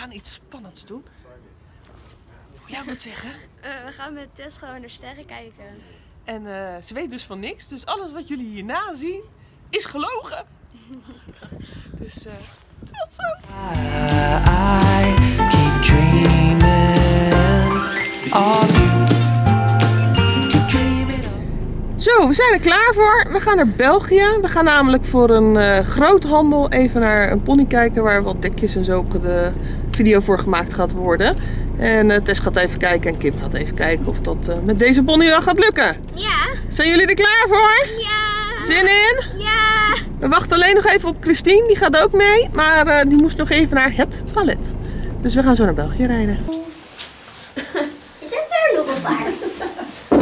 gaan iets spannends doen. Hoe jij moet zeggen. Eh, we gaan met Tess gewoon naar sterren kijken. En eh, ze weet dus van niks. Dus alles wat jullie hierna zien is gelogen. dus eh tot zo. I keep dreaming Zo, we zijn er klaar voor. We gaan naar België. We gaan namelijk voor een eh groothandel even naar een pony kijken waar wat dekjes en zo op de video voor gemaakt gaat worden. En eh, Tess gaat even kijken en Kim gaat even kijken of dat eh, met deze pony wel gaat lukken. Ja, Zijn jullie er klaar voor? ja, Zin in? ja. We wachten alleen nog even op Christine, die gaat ook mee. Maar eh, die moest nog even naar het toilet. Dus we gaan zo naar België rijden. Is het weer nog een paard?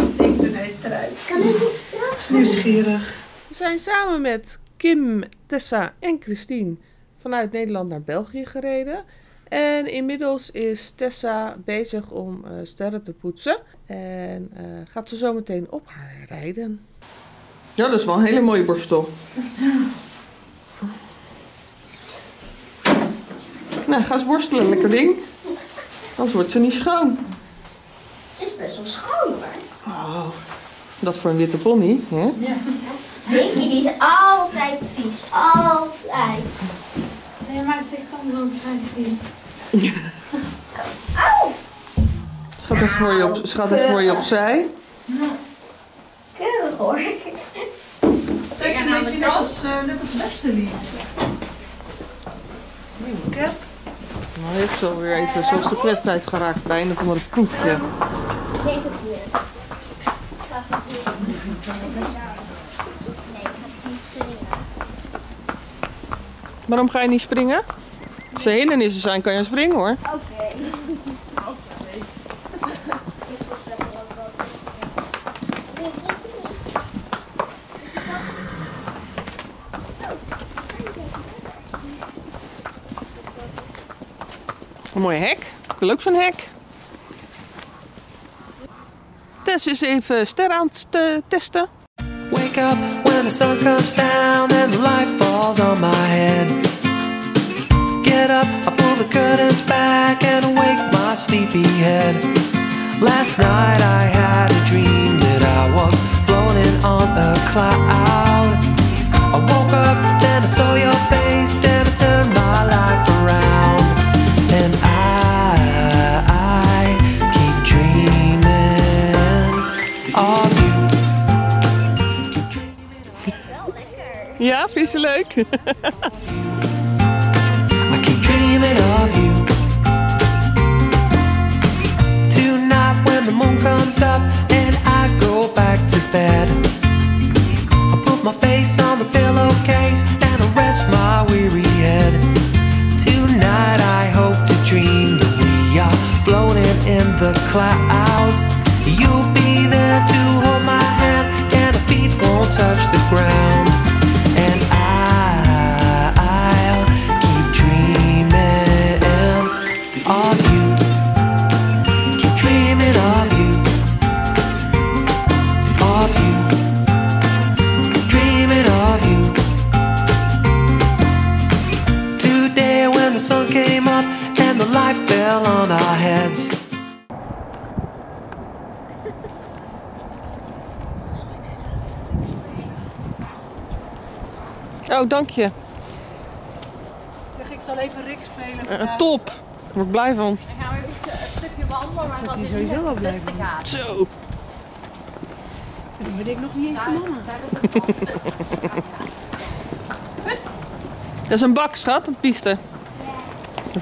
Het steekt zijn neus eruit. Kan ik niet? Is nieuwsgierig. We zijn samen met Kim, Tessa en Christine vanuit Nederland naar België gereden. En inmiddels is Tessa bezig om eh, sterren te poetsen. En eh, gaat ze zo meteen op haar rijden. Ja, dat is wel een hele mooie borstel. Nou, ga eens worstelen, lekker ding. Anders wordt ze niet schoon. Ze is best wel schoon hoor. Oh, dat voor een witte pony, hè? Dinky die is altijd vies. Altijd. Nee, maar het zegt dan zo krijg vies. Auw. Ze gaat even voor je, op, gaat even voor je opzij. Keurig hoor. Het is een beetje net als, uh, net als Westerlies. Cap. Nou, heeft ze alweer even zoals de pret kwijtgeraakt bij een of andere proefje. Ik weet het niet. Wacht, ik doe het. Nee, ik ga niet springen. Waarom ga je niet springen? Als er hindernissen zijn, kan je springen hoor. Oké. Een mooie hek. Ik zo'n hek. Tess is even ster aan het te- testen. Wake up when the sun comes down and the light falls on my head. Get up, I pull the curtains back and wake my sleepy head. Last night I had a dream that I was floating on a cloud. I woke up, then I saw your face je ze leuk? I keep dreaming of you. Tonight when the moon comes up and I go back to bed, I put my face on the pillowcase and I rest my weary head. Tonight I hope to dream that we are floating in the clouds. You'll be there to hold my hand and our feet won't touch the ground. Light fell on our heads. Oh, dank je. Zeg, ik zal even Rick spelen. Vandaag. top. Daar word ik blij van. Dan gaan we even een stukje wandelen, maar dat hij is sowieso wel het blij van. gaat. Zo. Dan ben ik nog niet eens de mama. Dat is een bak, schat, een piste.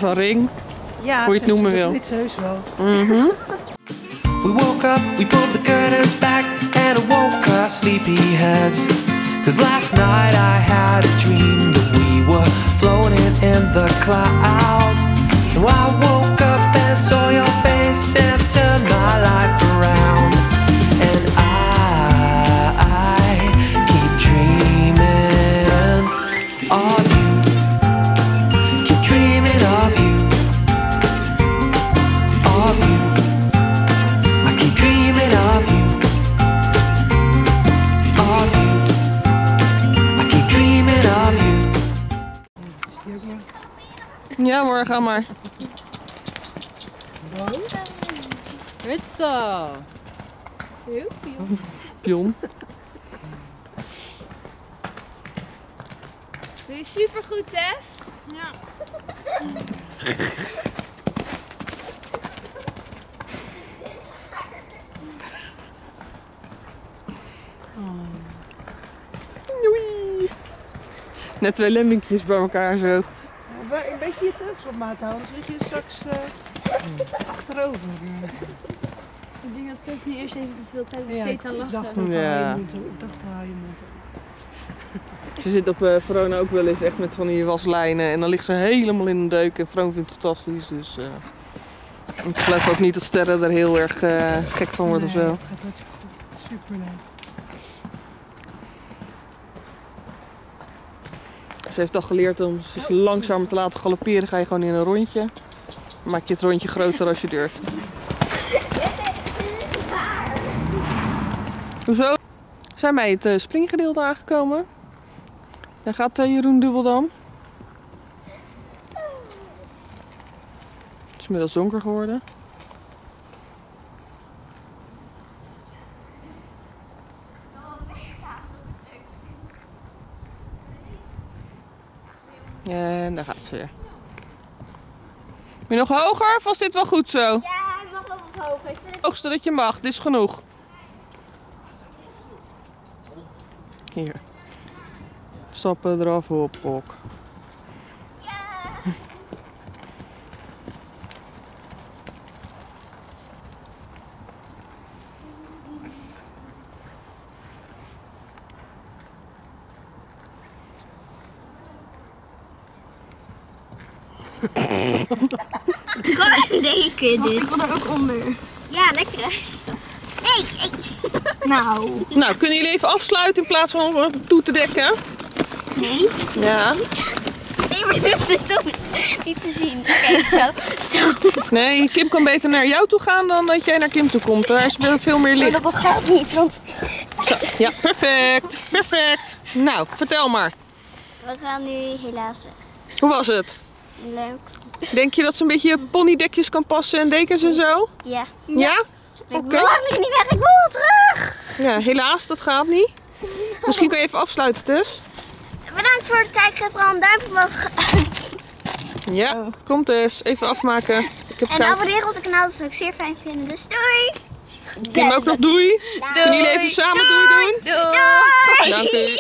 Een ring. Ja, Hoe je het zo- noemen dat wil. Er weet heus wel. Mhm. We woke up, we pulled the curtains back, and it woke our sleepy heads. Cause last night I had a dream that we were floating in the clouds. And I woke up and saw your face and turned my life around. And I, I keep dreaming of you. Ja hoor, ga maar. Goed zo. Pion. Doe je supergoed, Tess. Ja. Doei. Net twee lemmingjes bij elkaar zo. Maar Een beetje je teugels op maat houden, anders lig je straks eh, achterover. Ik denk dat Tess niet eerst even te veel tijd besteedt ik, aan ik lachen. dacht ook Ja. je. Ik dacht je mond op. Ze zit op eh Verona ook wel eens echt met van die waslijnen. En dan ligt ze helemaal in een deuk. En Vroon vindt het fantastisch. Dus eh, ik geloof ook niet dat Sterren er heel erg eh, gek van wordt of Nee, zo. het gaat hartstikke goed. Superleuk. Ze heeft al geleerd om ze langzamer te laten galopperen. Ga je gewoon in een rondje. Maak je het rondje groter als je durft. Hoezo? Zijn wij het eh, springgedeelte aangekomen? Daar gaat eh, Jeroen Dubbeldam. Het is inmiddels donker geworden. En daar gaat ze weer. Wil je nog hoger of was dit wel goed zo? Ja, hij mag wel wat hoger. Het hoogste dat je mag. Dit is genoeg. Hier. Stappen eraf, hop, hop. is gewoon een deken dit. Ik wil er ook onder. Ja, lekker hè, is dat. Nee, nee. Nou. Nou, kunnen jullie even afsluiten in plaats van toe te dekken? Nee, Ja. nee, maar dit is niet te zien. Oké, zo. Zo. Nee, Kim kan beter naar jou toe gaan dan dat jij naar Kim toe komt. Er is veel meer Maar licht. dat gaat niet, want Ja, perfect. Perfect. Nou, vertel maar. we gaan nu helaas weg. Hoe was het? Leuk. Denk je dat ze een beetje je ponydekjes kan passen en dekens en zo? Ja. Ja? Ik Oké. wil eigenlijk niet weg, ik wil terug. Ja, helaas, dat gaat niet. Misschien kan je even afsluiten, Tess. Bedankt voor het kijken. Geef vooral een duimpje omhoog. Ja, kom Tess. Even afmaken. Ik heb En kaart. abonneren op ons kanaal, dat zou ik zeer fijn vinden. Dus doei! Kim ook nog doei. Kunnen jullie even samen doei doen? Doei! Dank u.